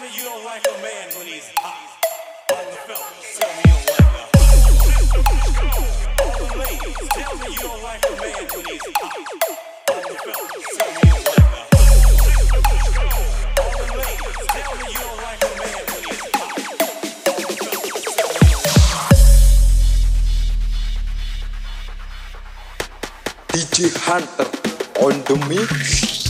Me you don't like a man when he's hot. All the fellas, tell me you don't like a hot. Ladies, tell me you don't like a man when he's hot. All the fellas, tell me you DJ Hunter on the mix.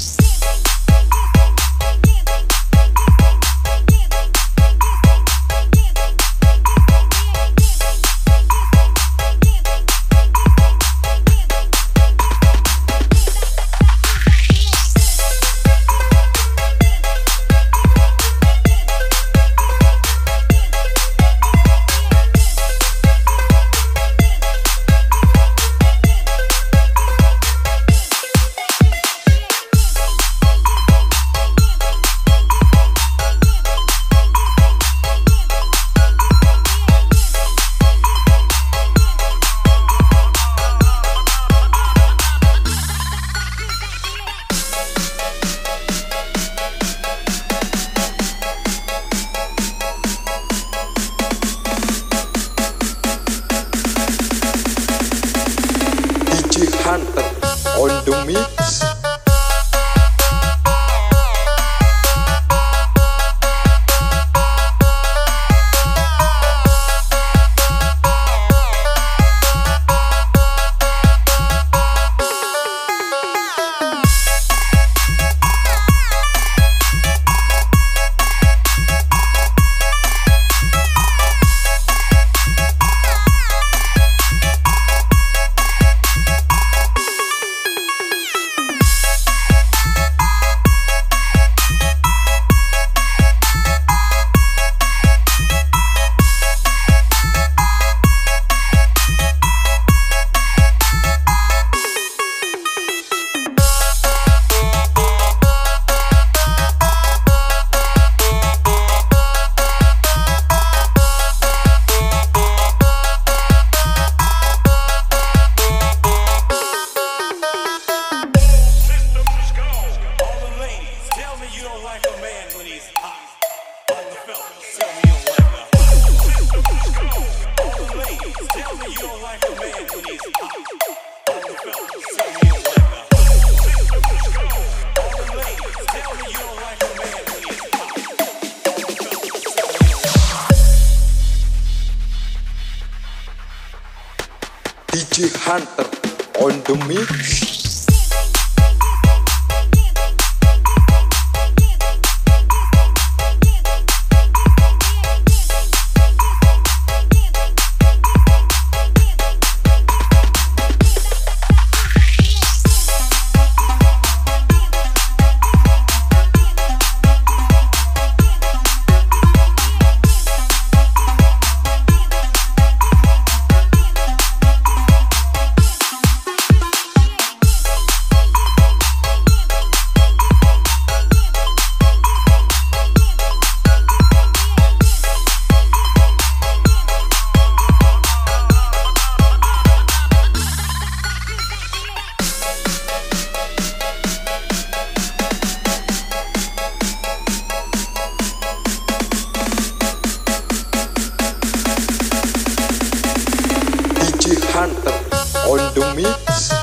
DJ Hunter uh, on DJ Hunter on the mix. Hunter on the mix.